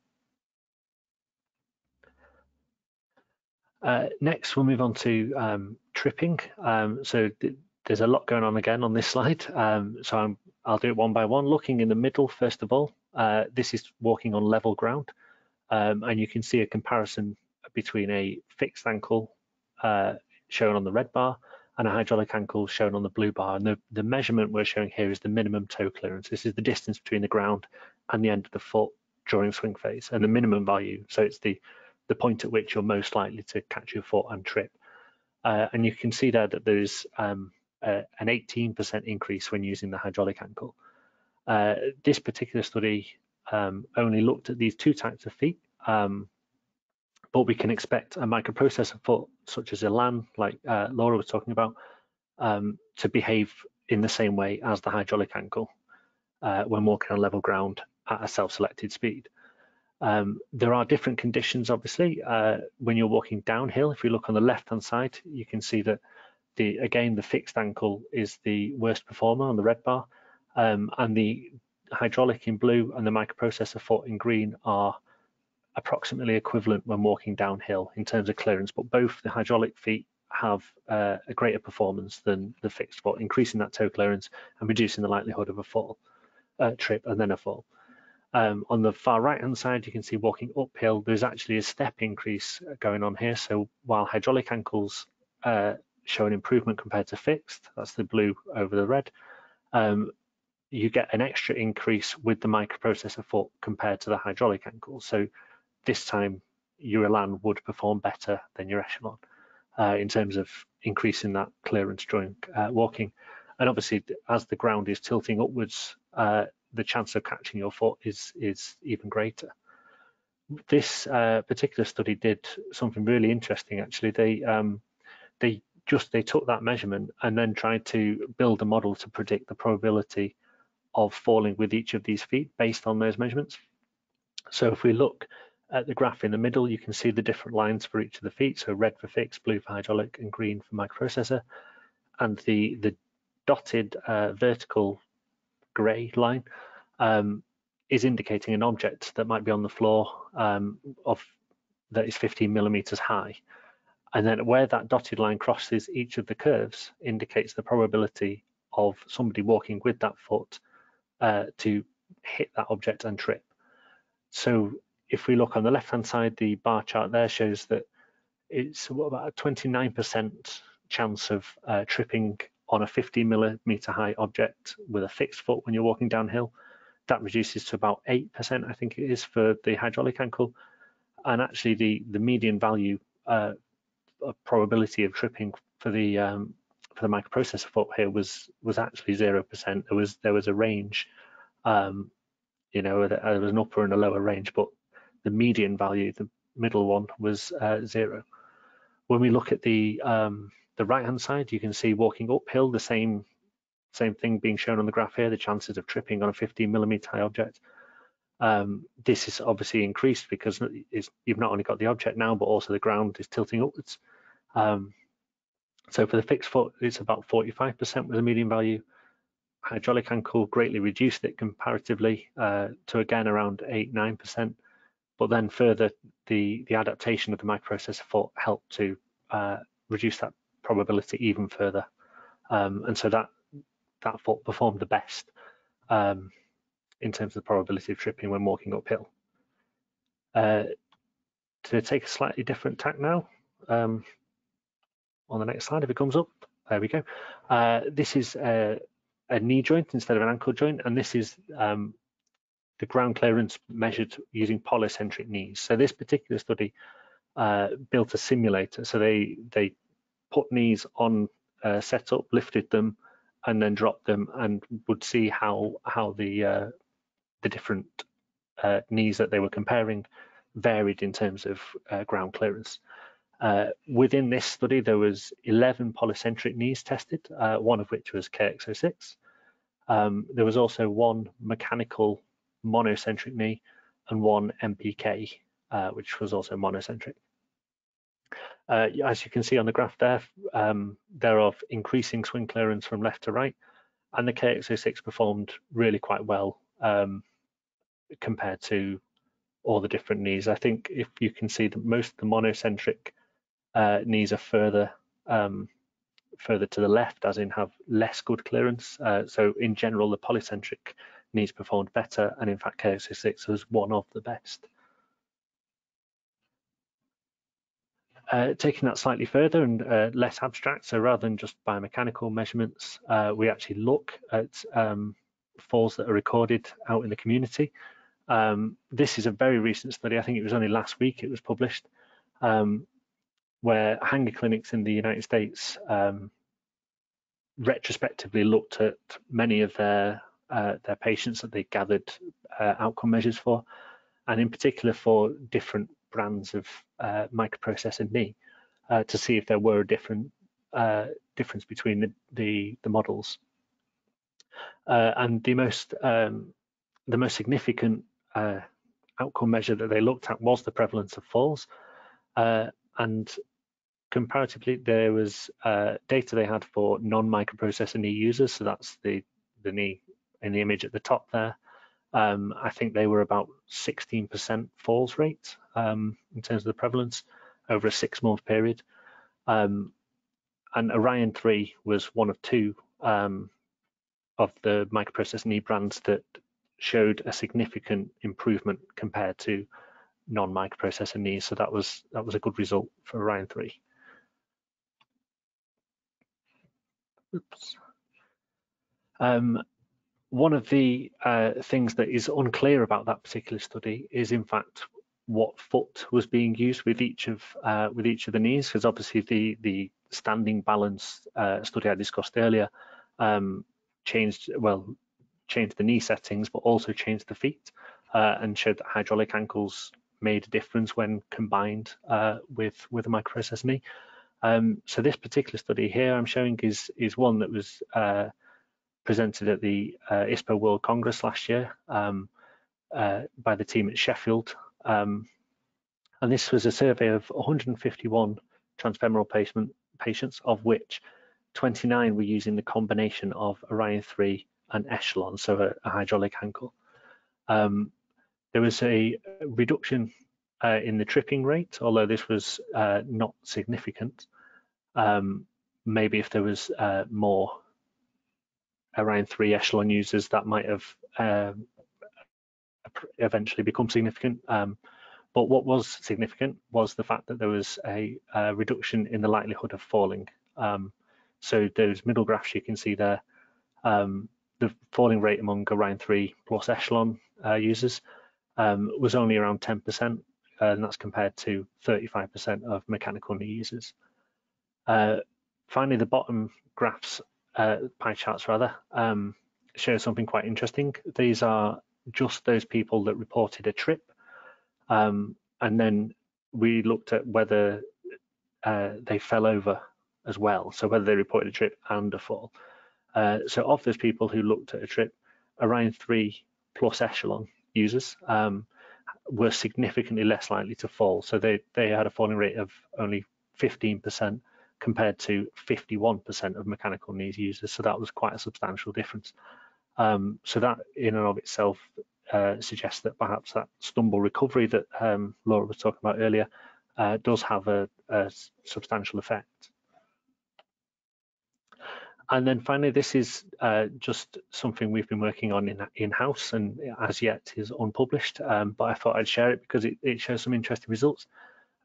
Uh, next, we'll move on to um, tripping. Um, so th there's a lot going on again on this slide. Um, so i will do it one by one. Looking in the middle, first of all, uh, this is walking on level ground. Um, and you can see a comparison between a fixed ankle uh, shown on the red bar and a hydraulic ankle shown on the blue bar. And the, the measurement we're showing here is the minimum toe clearance. This is the distance between the ground and the end of the foot during swing phase and the minimum value. So it's the, the point at which you're most likely to catch your foot and trip. Uh, and you can see there that there's um, uh, an 18% increase when using the hydraulic ankle. Uh, this particular study um, only looked at these two types of feet, um, but we can expect a microprocessor foot, such as Elan, like uh, Laura was talking about, um, to behave in the same way as the hydraulic ankle uh, when walking on level ground at a self-selected speed. Um, there are different conditions, obviously, uh, when you're walking downhill. If we look on the left-hand side, you can see that the again the fixed ankle is the worst performer on the red bar, um, and the hydraulic in blue and the microprocessor foot in green are approximately equivalent when walking downhill in terms of clearance, but both the hydraulic feet have uh, a greater performance than the fixed foot, increasing that toe clearance and reducing the likelihood of a fall, uh, trip and then a fall. Um, on the far right hand side, you can see walking uphill, there's actually a step increase going on here. So while hydraulic ankles uh, show an improvement compared to fixed, that's the blue over the red, um, you get an extra increase with the microprocessor foot compared to the hydraulic ankle. So this time your Elan would perform better than your Echelon uh, in terms of increasing that clearance during uh, walking. And obviously, as the ground is tilting upwards, uh, the chance of catching your foot is is even greater. This uh, particular study did something really interesting. Actually, they um, they just they took that measurement and then tried to build a model to predict the probability of falling with each of these feet based on those measurements. So if we look at the graph in the middle, you can see the different lines for each of the feet. So red for fixed, blue for hydraulic, and green for microprocessor. And the the dotted uh, vertical grey line um, is indicating an object that might be on the floor um, of that is 15 millimeters high. And then where that dotted line crosses each of the curves indicates the probability of somebody walking with that foot uh, to hit that object and trip. So if we look on the left hand side, the bar chart there shows that it's about a 29% chance of uh, tripping on a 50 millimeter high object with a fixed foot when you're walking downhill. That reduces to about 8%, I think it is, for the hydraulic ankle. And actually, the, the median value uh, probability of tripping for the um, for the microprocessor foot here was was actually zero percent. There was there was a range, um, you know, there was an upper and a lower range, but the median value, the middle one, was uh, zero. When we look at the um, the right hand side, you can see walking uphill, the same same thing being shown on the graph here, the chances of tripping on a 15 millimeter high object. Um, this is obviously increased because you've not only got the object now, but also the ground is tilting upwards. Um, so for the fixed foot, it's about 45% with a median value. Hydraulic ankle greatly reduced it comparatively uh, to again around 8 9%. But then further, the, the adaptation of the microprocessor foot helped to uh, reduce that probability even further. Um, and so that that performed the best um, in terms of the probability of tripping when walking uphill. Uh, to take a slightly different tack now, um, on the next slide, if it comes up, there we go. Uh, this is a, a, knee joint instead of an ankle joint, and this is um, the ground clearance measured using polycentric knees. So this particular study uh, built a simulator. So they they put knees on uh, setup, lifted them, and then dropped them, and would see how how the uh, the different uh, knees that they were comparing varied in terms of uh, ground clearance. Uh, within this study, there was 11 polycentric knees tested, uh, one of which was KX06. Um, there was also one mechanical monocentric knee and one MPK, uh, which was also monocentric. Uh, as you can see on the graph there, um, they're of increasing swing clearance from left to right, and the KX06 performed really quite well um, compared to all the different knees. I think if you can see that most of the monocentric uh, knees are further um, further to the left, as in have less good clearance. Uh, so in general, the polycentric knees performed better, and in fact, KX06 was one of the best. Uh, taking that slightly further and uh, less abstract, so rather than just biomechanical measurements, uh, we actually look at um, falls that are recorded out in the community. Um, this is a very recent study. I think it was only last week it was published. Um, where Hanger clinics in the United States um, retrospectively looked at many of their uh, their patients that they gathered uh, outcome measures for, and in particular for different brands of uh, microprocessor knee uh, to see if there were a different uh, difference between the, the, the models. Uh, and the most um, the most significant outcome measure that they looked at was the prevalence of falls. and comparatively, there was data they had for non-microprocessor knee users, so that's the the knee in the image at the top there. Um, I think they were about 16% falls rate um, in terms of the prevalence over a six month period. Um, and Orion 3 was one of two um, of the microprocessor knee brands that showed a significant improvement compared to non-microprocessor knees. So that was that was a good result for Orion 3. Oops. Um, one of the uh, things that is unclear about that particular study is in fact what foot was being used with each of uh, with each of the knees because obviously the the standing balance uh, study I discussed earlier um, changed well changed the knee settings but also changed the feet uh, and showed that hydraulic ankles made a difference when combined uh, with with a microprocessor knee. Um, so this particular study here I'm showing is is one that was uh, presented at the uh, ISPO World Congress last year um, uh, by the team at Sheffield. Um, and this was a survey of 151 transfemoral patient, patients, of which 29 were using the combination of Orion 3 and Echelon, so a, a hydraulic ankle. Um, there was a reduction uh, in the tripping rate, although this was uh, not significant. Um, maybe if there was uh, more Orion three Echelon users that might have um, eventually become significant. Um, but what was significant was the fact that there was a, a reduction in the likelihood of falling. Um, so those middle graphs you can see there, um, the falling rate among Orion 3 plus Echelon uh, users um, was only around 10%, uh, and that's compared to 35% of mechanical knee users. Uh, finally, the bottom graphs uh, pie charts rather, um, show something quite interesting. These are just those people that reported a trip. Um, and then we looked at whether uh, they fell over as well. So whether they reported a trip and a fall. Uh, so of those people who looked at a trip, Orion three plus Echelon users um, were significantly less likely to fall. So they, they had a falling rate of only 15% compared to 51% of mechanical knees users. So that was quite a substantial difference. Um, so that in and of itself uh, suggests that perhaps that stumble recovery that um, Laura was talking about earlier uh, does have a, a, substantial effect. And then finally, this is uh, just something we've been working on in, in-house and as yet is unpublished, um, but I thought I'd share it because it, it shows some interesting results.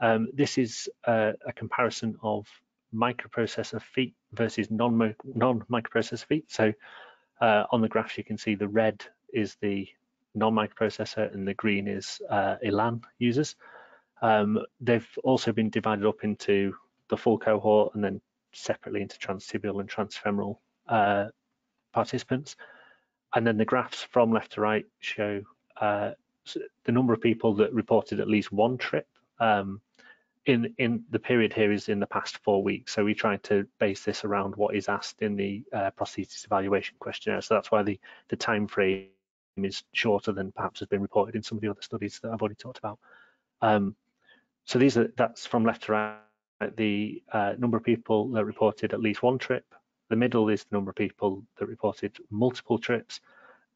Um, this is uh, a comparison of microprocessor feet versus non-microprocessor feet. So uh, on the graphs, you can see the red is the non-microprocessor and the green is uh, ELAN users. Um, they've also been divided up into the full cohort and then separately into transtibial and transfemoral uh, participants. And then the graphs from left to right show uh, the number of people that reported at least one trip um, in in the period here is in the past four weeks. So we tried to base this around what is asked in the uh, prosthesis evaluation questionnaire. So that's why the the time frame is shorter than perhaps has been reported in some of the other studies that I've already talked about. Um, so these are that's from left to right. The uh, number of people that reported at least one trip. The middle is the number of people that reported multiple trips,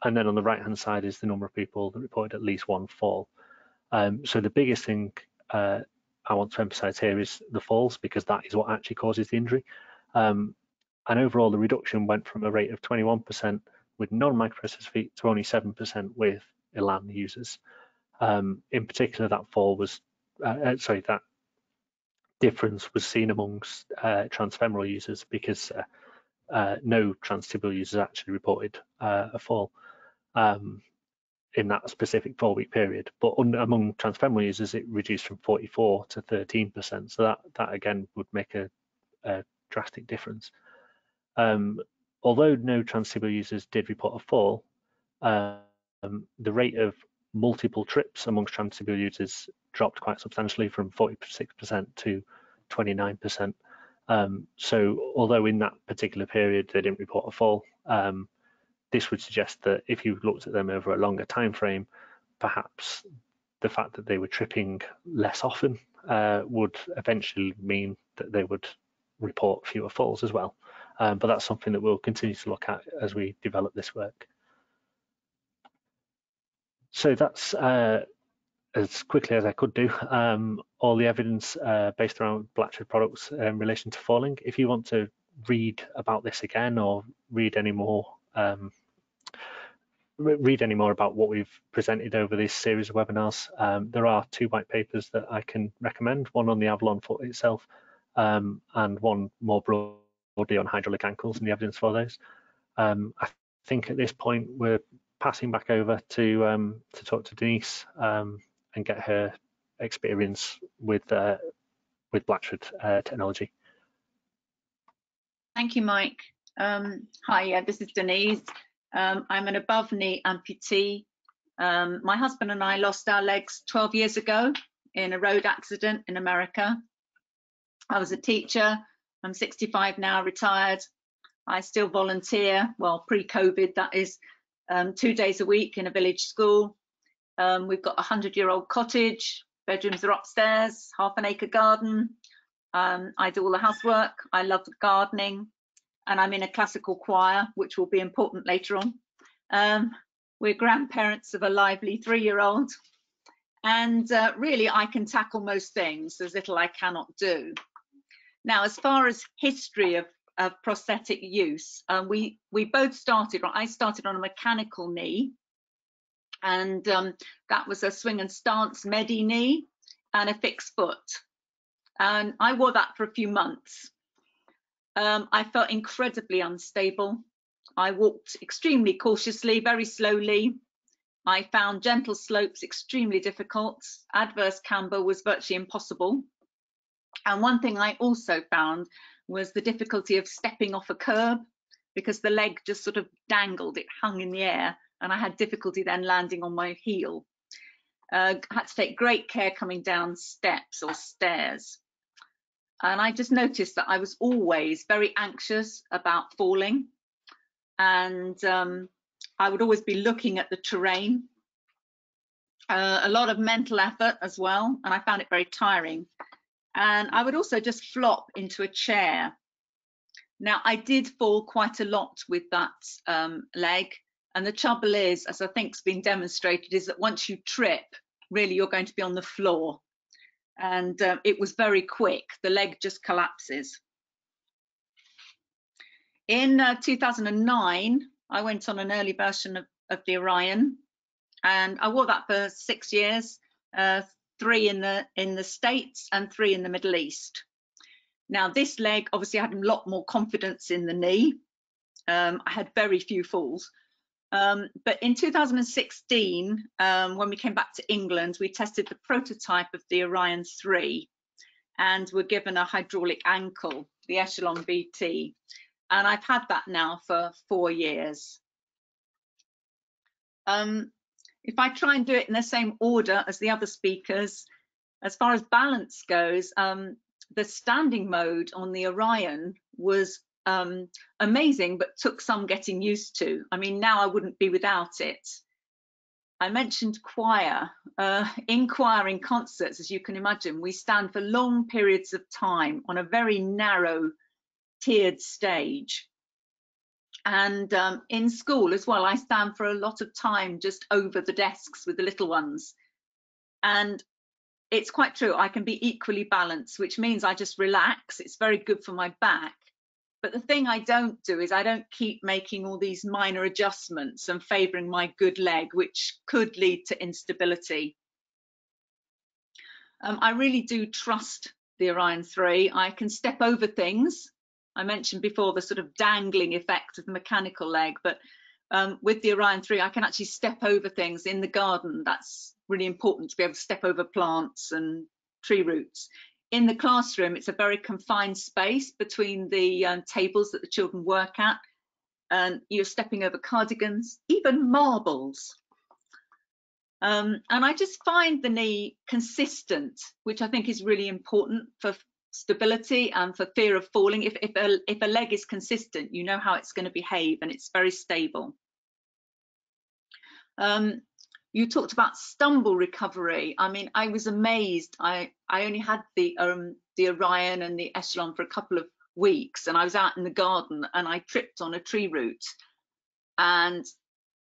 and then on the right hand side is the number of people that reported at least one fall. Um, so the biggest thing uh, I want to emphasize here is the falls because that is what actually causes the injury. Um, and overall, the reduction went from a rate of 21% with non-microprocessor feet to only 7% with ELAN users. Um, in particular, that fall was, uh, uh, sorry, that difference was seen amongst uh, transfemoral users because uh, uh no transtibial users actually reported uh, a fall. Um, in that specific four week period. But among transfemoral users, it reduced from 44 to 13%. So that, that again would make a, a drastic difference. Um, although no transtibial users did report a fall, um, the rate of multiple trips amongst transtibia users dropped quite substantially from 46% to 29%. Um, so although in that particular period they didn't report a fall, um, this would suggest that if you looked at them over a longer time frame, perhaps the fact that they were tripping less often uh, would eventually mean that they would report fewer falls as well. Um, but that's something that we'll continue to look at as we develop this work. So that's uh, as quickly as I could do um, all the evidence uh, based around Blatchford products in relation to falling. If you want to read about this again or read any more um, read any more about what we've presented over this series of webinars, um, there are two white papers that I can recommend, one on the Avalon foot itself um, and one more broadly on hydraulic ankles and the evidence for those. Um, I think at this point we're passing back over to um, to talk to Denise um, and get her experience with uh, with Blatchford uh, technology. Thank you, Mike. Um, hi, yeah, this is Denise. Um, I'm an above knee amputee. Um, my husband and I lost our legs 12 years ago in a road accident in America. I was a teacher. I'm 65 now, retired. I still volunteer, well, pre-COVID, that is um, two days a week in a village school. Um, we've got a 100-year-old cottage, bedrooms are upstairs, half an acre garden. Um, I do all the housework. I love gardening and I'm in a classical choir, which will be important later on. Um, we're grandparents of a lively three-year-old, and uh, really I can tackle most things. There's little I cannot do. Now, as far as history of, of prosthetic use, um, we we both started. I started on a mechanical knee, and um, that was a swing and stance medi knee and a fixed foot. And I wore that for a few months um, I felt incredibly unstable. I walked extremely cautiously, very slowly. I found gentle slopes extremely difficult. Adverse camber was virtually impossible. And one thing I also found was the difficulty of stepping off a curb because the leg just sort of dangled, it hung in the air, and I had difficulty then landing on my heel. Uh, had to take great care coming down steps or stairs and I just noticed that I was always very anxious about falling and um, I would always be looking at the terrain. Uh, a lot of mental effort as well and I found it very tiring and I would also just flop into a chair. Now I did fall quite a lot with that um, leg and the trouble is, as I think's been demonstrated, is that once you trip, really you're going to be on the floor and uh, it was very quick. The leg just collapses. In uh, 2009, I went on an early version of, of, the Orion, and I wore that for six years, uh, three in the in the States and three in the Middle East. Now, this leg obviously I had a lot more confidence in the knee. Um, I had very few falls, um, but in 2016, um, when we came back to England, we tested the prototype of the Orion 3 and were given a hydraulic ankle, the Echelon BT. And I've had that now for four years. Um, if I try and do it in the same order as the other speakers, as far as balance goes, um, the standing mode on the Orion was um, amazing, but took some getting used to. I mean, now I wouldn't be without it. I mentioned choir. Uh, in choir in concerts, as you can imagine, we stand for long periods of time on a very narrow tiered stage. And um, in school as well, I stand for a lot of time just over the desks with the little ones. And it's quite true, I can be equally balanced, which means I just relax. It's very good for my back. But the thing I don't do is I don't keep making all these minor adjustments and favouring my good leg, which could lead to instability. Um, I really do trust the Orion 3. I can step over things. I mentioned before the sort of dangling effect of the mechanical leg, but um, with the Orion 3, I can actually step over things in the garden. That's really important to be able to step over plants and tree roots in the classroom, it's a very confined space between the um, tables that the children work at. and you're stepping over cardigans, even marbles. Um, and I just find the knee consistent, which I think is really important for stability and for fear of falling. If, if, a, if a leg is consistent, you know how it's going to behave and it's very stable. Um, you talked about stumble recovery. I mean, I was amazed. I, I only had the, um, the Orion and the Echelon for a couple of weeks and I was out in the garden and I tripped on a tree root and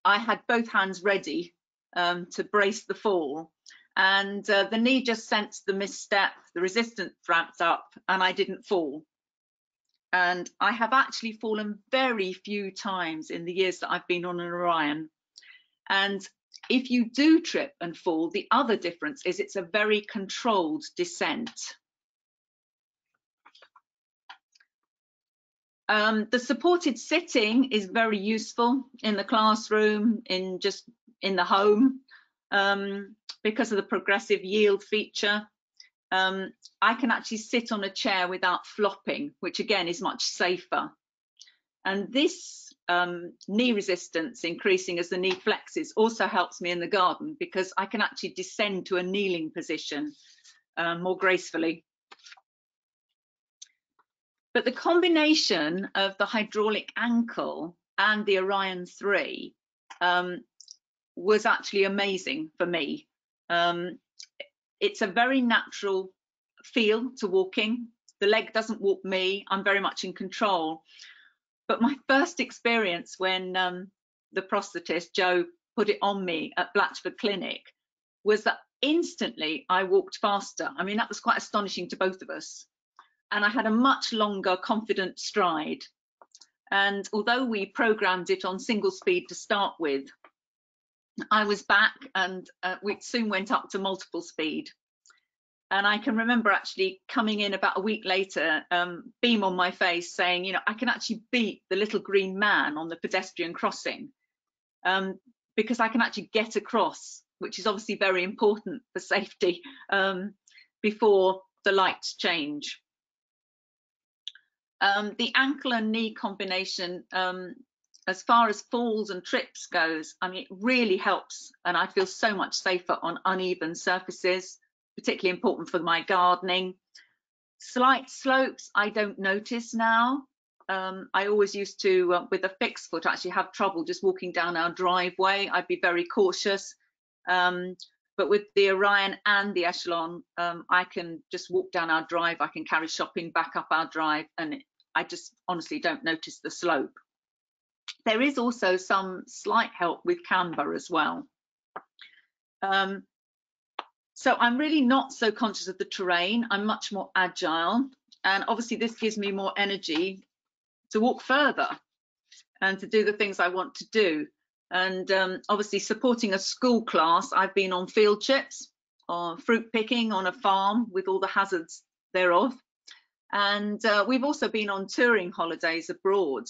I had both hands ready um, to brace the fall and uh, the knee just sensed the misstep, the resistance ramped up and I didn't fall. And I have actually fallen very few times in the years that I've been on an Orion. And if you do trip and fall, the other difference is it's a very controlled descent. Um, the supported sitting is very useful in the classroom, in just in the home, um, because of the progressive yield feature. Um, I can actually sit on a chair without flopping, which again is much safer. And this um, knee resistance increasing as the knee flexes also helps me in the garden because I can actually descend to a kneeling position uh, more gracefully. But the combination of the hydraulic ankle and the Orion 3 um, was actually amazing for me. Um, it's a very natural feel to walking. The leg doesn't walk me, I'm very much in control. But my first experience when um, the prosthetist, Joe, put it on me at Blatchford Clinic was that instantly I walked faster. I mean, that was quite astonishing to both of us and I had a much longer confident stride. And although we programmed it on single speed to start with, I was back and uh, we soon went up to multiple speed. And I can remember actually coming in about a week later, um, beam on my face saying, you know, I can actually beat the little green man on the pedestrian crossing um, because I can actually get across, which is obviously very important for safety um, before the lights change. Um, the ankle and knee combination, um, as far as falls and trips goes, I mean, it really helps and I feel so much safer on uneven surfaces, particularly important for my gardening. Slight slopes, I don't notice now. Um, I always used to, uh, with a fixed foot, actually have trouble just walking down our driveway. I'd be very cautious. Um, but with the Orion and the Echelon, um, I can just walk down our drive. I can carry shopping back up our drive, and I just honestly don't notice the slope. There is also some slight help with camber as well. Um, so I'm really not so conscious of the terrain. I'm much more agile. And obviously this gives me more energy to walk further and to do the things I want to do and um, obviously supporting a school class i've been on field trips or fruit picking on a farm with all the hazards thereof and uh, we've also been on touring holidays abroad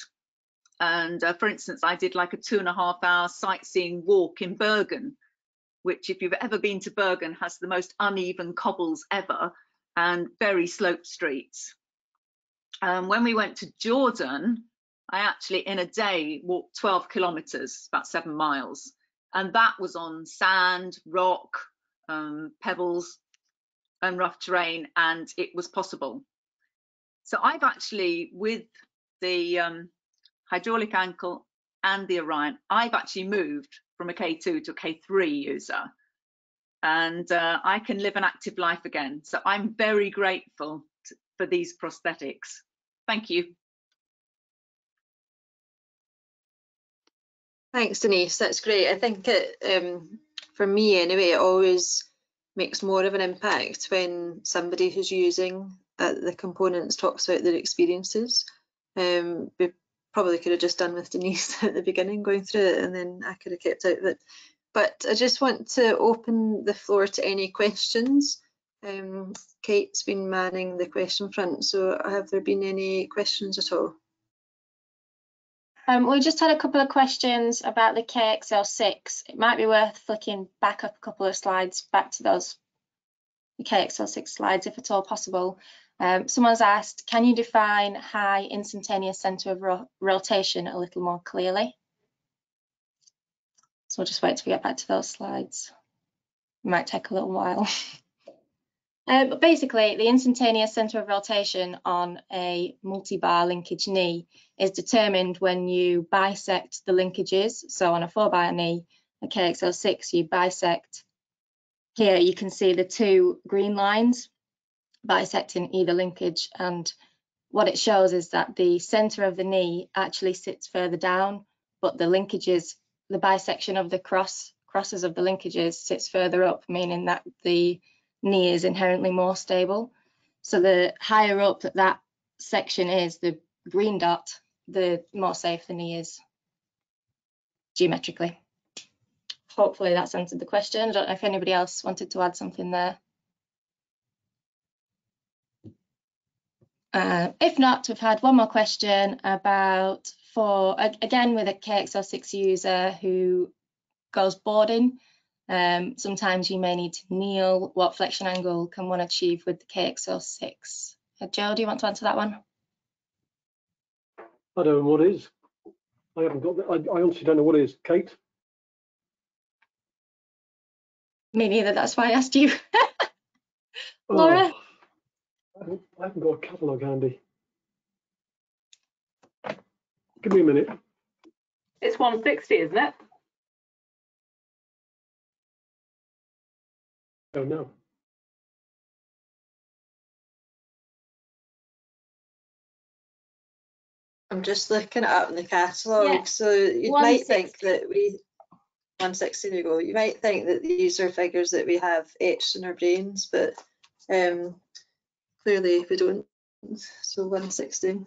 and uh, for instance i did like a two and a half hour sightseeing walk in Bergen which if you've ever been to Bergen has the most uneven cobbles ever and very sloped streets um, when we went to Jordan I actually, in a day, walked 12 kilometers, about seven miles. And that was on sand, rock, um, pebbles, and rough terrain, and it was possible. So I've actually, with the um, hydraulic ankle and the Orion, I've actually moved from a K2 to a K3 user. And uh, I can live an active life again. So I'm very grateful to, for these prosthetics. Thank you. Thanks, Denise. That's great. I think it, um, for me anyway, it always makes more of an impact when somebody who's using uh, the components talks about their experiences. Um, probably could have just done with Denise at the beginning, going through it, and then I could have kept out of it. But I just want to open the floor to any questions. Um, Kate's been manning the question front, so have there been any questions at all? Um, we just had a couple of questions about the KX06. It might be worth flicking back up a couple of slides back to those KX06 slides if at all possible. Um, someone's asked, can you define high instantaneous centre of ro rotation a little more clearly? So we'll just wait till we get back to those slides. It might take a little while. Uh, but basically, the instantaneous centre of rotation on a multi-bar linkage knee is determined when you bisect the linkages. So on a 4-bar knee, a KX06, you bisect. Here you can see the two green lines bisecting either linkage and what it shows is that the centre of the knee actually sits further down, but the linkages, the bisection of the cross crosses of the linkages sits further up, meaning that the knee is inherently more stable. So the higher up that that section is, the green dot, the more safe the knee is geometrically. Hopefully that's answered the question. I don't know if anybody else wanted to add something there. Uh, if not, we've had one more question about for, again, with a KX06 user who goes boarding, um, sometimes you may need to kneel. What flexion angle can one achieve with the KX06? Uh, Joe, do you want to answer that one? I don't know what is. I haven't got that. I, I honestly don't know what is. Kate? Me neither. That's why I asked you. Laura? Oh, I, haven't, got a catalogue handy. Give me a minute. It's 160, isn't it? Oh no. I'm just looking it up in the catalogue. Yeah, So you might think that we, 160 there you go. You might think that these are figures that we have etched in our brains, but um, clearly we don't. So 160.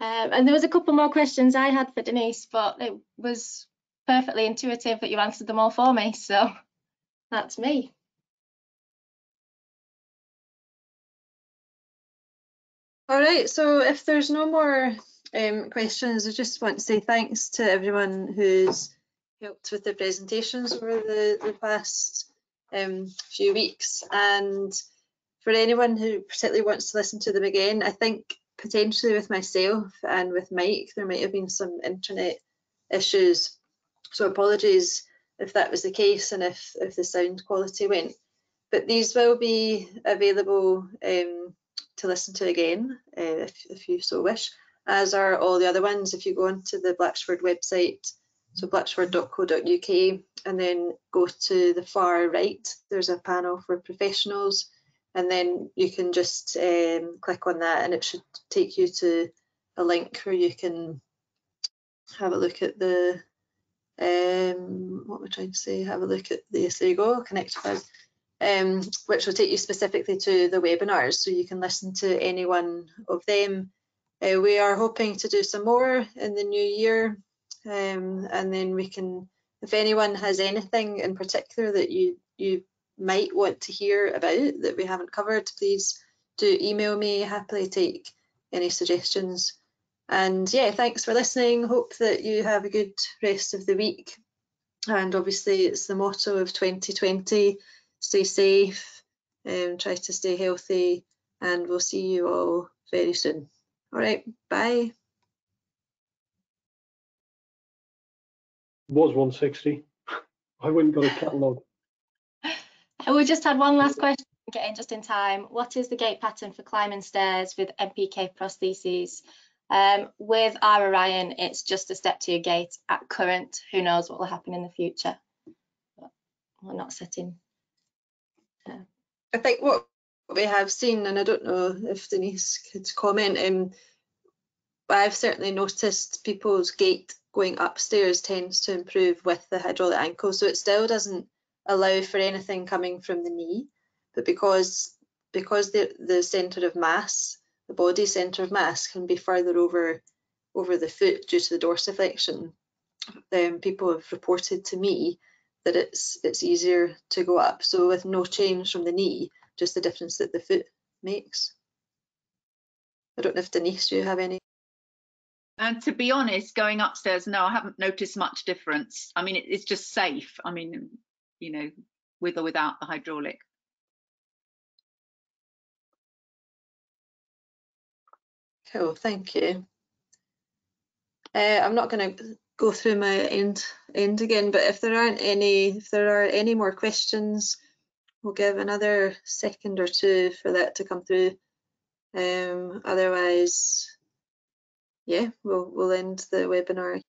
Um, and there was a couple more questions I had for Denise, but it was perfectly intuitive that you answered them all for me. So that's me. All right, so if there's no more um, questions, I just want to say thanks to everyone who's helped with the presentations over the, the past um, few weeks. And for anyone who particularly wants to listen to them again, I think potentially with myself and with Mike, there might have been some internet issues. So apologies if that was the case and if, if the sound quality went. But these will be available um, to listen to again uh, if, if you so wish, as are all the other ones. If you go onto the Blatchford website, so blatchford.co.uk, and then go to the far right, there's a panel for professionals, and then you can just um, click on that and it should take you to a link where you can have a look at the um, what we're trying to say, have a look at the, there you go, connect with um, which will take you specifically to the webinars so you can listen to any one of them. Uh, we are hoping to do some more in the new year um, and then we can, if anyone has anything in particular that you, you might want to hear about that we haven't covered, please do email me, happily take any suggestions. And yeah, thanks for listening. Hope that you have a good rest of the week. And obviously it's the motto of 2020, stay safe, um, try to stay healthy, and we'll see you all very soon. All right, bye. Was 160. I went and got a catalogue. We just had one last question, getting just in time. What is the gait pattern for climbing stairs with MPK prostheses? Um, with our Orion, it's just a step to your gait at current. Who knows what will happen in the future? We're not setting. I think what we have seen, and I don't know if Denise could comment, um, but I've certainly noticed people's gait going upstairs tends to improve with the hydraulic ankle. So it still doesn't allow for anything coming from the knee, but because because the the centre of mass, the body centre of mass, can be further over over the foot due to the dorsiflexion, then people have reported to me that it's it's easier to go up. So with no change from the knee, just the difference that the foot makes. I don't know if Denise, do you have any? And to be honest, going upstairs, no, I haven't noticed much difference. I mean, it's just safe. I mean, you know, with or without the hydraulic. Cool, thank you. Uh, I'm not going to go through my end end again, but if there aren't any, if there are any more questions, we'll give another second or two for that to come through. Um, otherwise, yeah, we'll we'll end the webinar